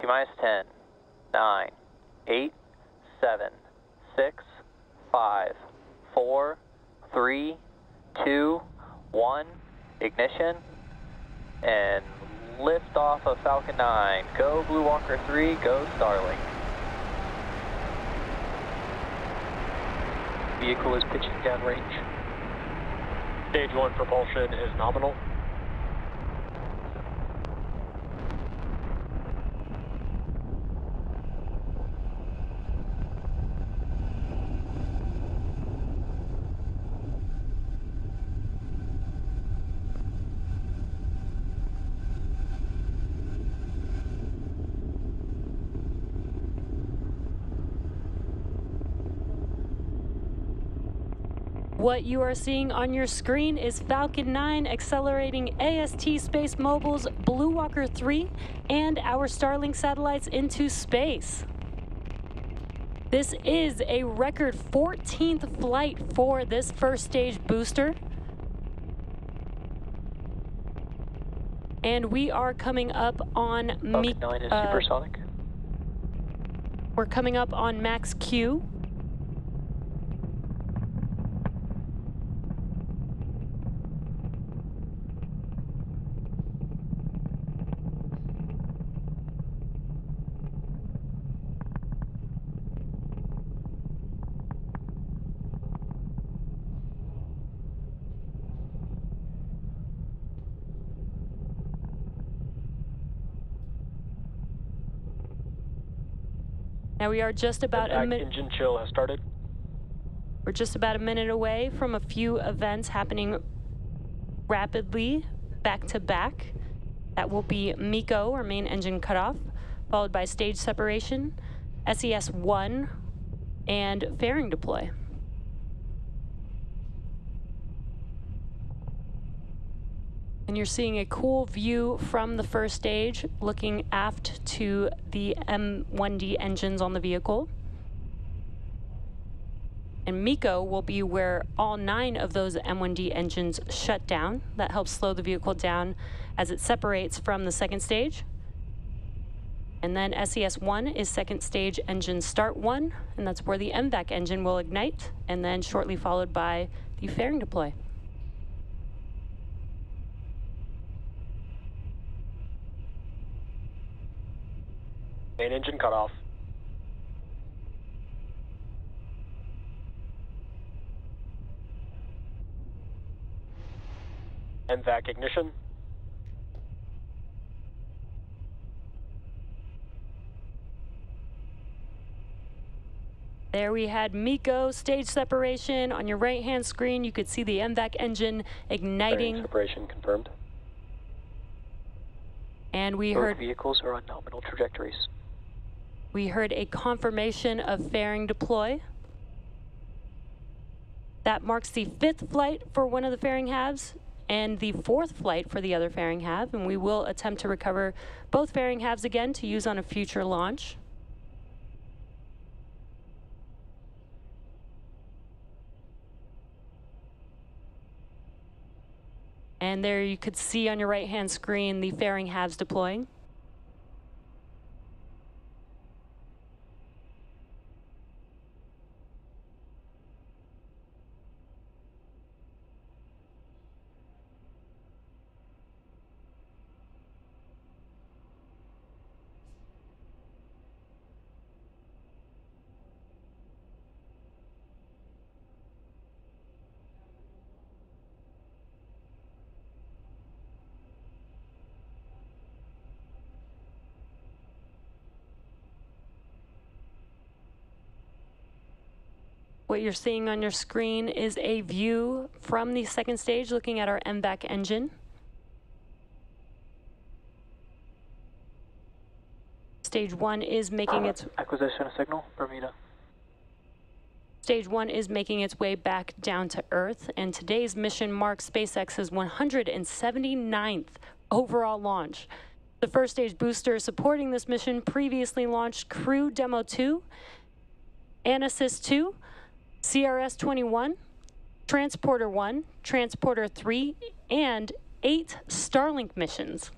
T minus 10, 9, 8, 7, 6, 5, 4, 3, 2, 1. Ignition. And lift off of Falcon 9. Go BlueWalker 3, go Starlink. Vehicle is pitching downrange. Stage 1 propulsion is nominal. What you are seeing on your screen is Falcon 9 accelerating AST Space Mobile's BlueWalker 3 and our Starlink satellites into space. This is a record 14th flight for this first stage booster. And we are coming up on Falcon 9 is uh, supersonic. We're coming up on max Q. Now we are just about a minute. engine chill has started. We're just about a minute away from a few events happening rapidly, back to back. That will be MECO, or main engine cutoff, followed by stage separation, SES 1, and fairing deploy. And you're seeing a cool view from the first stage, looking aft to the M1D engines on the vehicle. And MECO will be where all nine of those M1D engines shut down. That helps slow the vehicle down as it separates from the second stage. And then SES-1 is second stage engine start one, and that's where the MVAC engine will ignite, and then shortly followed by the fairing deploy. Main engine cutoff. MVAC ignition. There we had MECO stage separation. On your right-hand screen, you could see the MVAC engine igniting, separation confirmed. and we Both heard vehicles are on nominal trajectories. We heard a confirmation of fairing deploy. That marks the fifth flight for one of the fairing halves and the fourth flight for the other fairing half, and we will attempt to recover both fairing halves again to use on a future launch. And there you could see on your right-hand screen the fairing halves deploying. What you're seeing on your screen is a view from the second stage looking at our MVAC engine. Stage one is making its Acquisition signal, Bermuda. Stage one is making its way back down to Earth, and today's mission marks SpaceX's 179th overall launch. The first stage booster supporting this mission previously launched Crew Demo 2, ANASIS 2, CRS 21, Transporter 1, Transporter 3, and eight Starlink missions.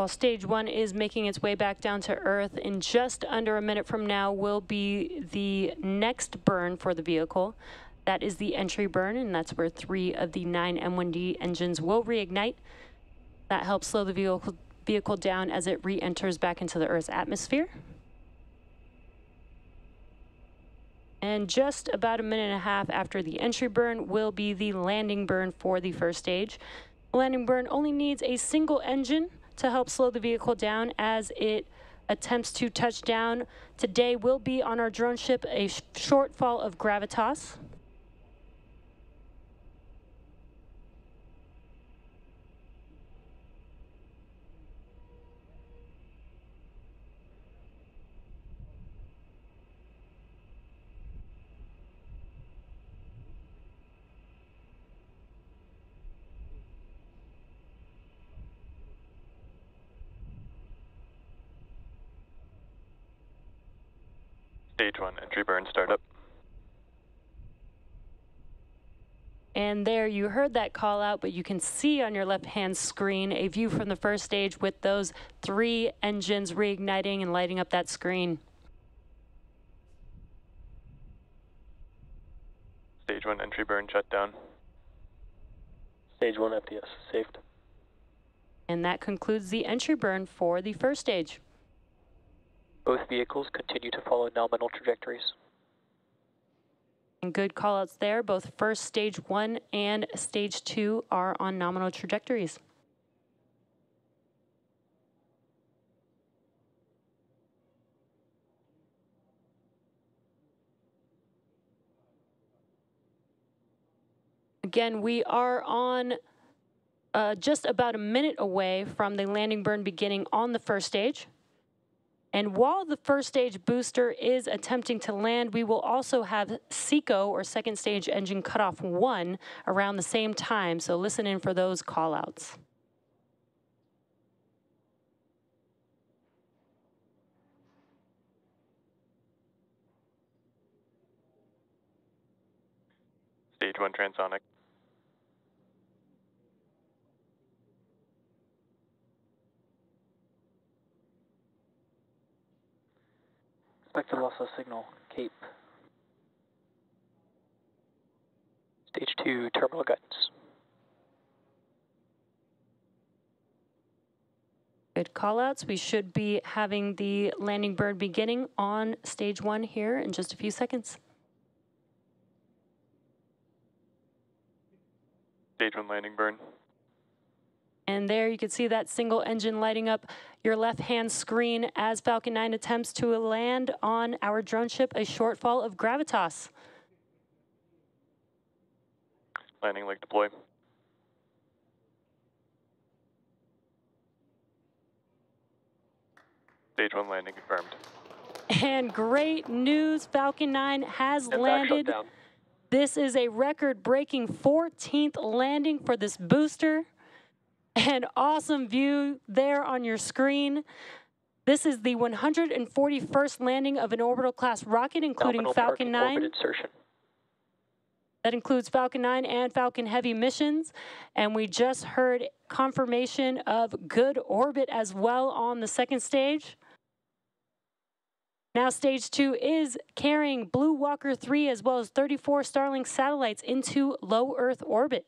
While stage one is making its way back down to Earth, in just under a minute from now will be the next burn for the vehicle. That is the entry burn, and that's where three of the nine M1D engines will reignite. That helps slow the vehicle, vehicle down as it re enters back into the Earth's atmosphere. And just about a minute and a half after the entry burn will be the landing burn for the first stage. The landing burn only needs a single engine to help slow the vehicle down as it attempts to touch down. Today will be on our drone ship a sh Shortfall of Gravitas. Stage one, entry burn startup. And there you heard that call out, but you can see on your left hand screen a view from the first stage with those three engines reigniting and lighting up that screen. Stage one, entry burn shutdown. Stage 1 FTS saved. And that concludes the entry burn for the first stage. Both vehicles continue to follow nominal trajectories. And good call outs there. Both first stage one and stage two are on nominal trajectories. Again, we are on uh, just about a minute away from the landing burn beginning on the first stage. And while the first stage booster is attempting to land, we will also have SECO or second stage engine cutoff one around the same time. So listen in for those callouts. Stage one, transonic. Expect a loss of signal, Cape. Stage 2, terminal guidance. Good callouts. We should be having the landing burn beginning on stage one here in just a few seconds. Stage one, landing burn. And there you can see that single engine lighting up your left hand screen as Falcon 9 attempts to land on our drone ship a Shortfall of Gravitas. Landing leg deploy. Stage one, landing confirmed. And great news, Falcon 9 has And landed. This is a record breaking 14th landing for this booster. An awesome view there on your screen. This is the 141st landing of an orbital class rocket, including Nominal Falcon 9. Orbit insertion. That includes Falcon 9 and Falcon Heavy missions. And we just heard confirmation of good orbit as well on the second stage. Now, stage two is carrying BlueWalker 3 as well as 34 Starlink satellites into low Earth orbit.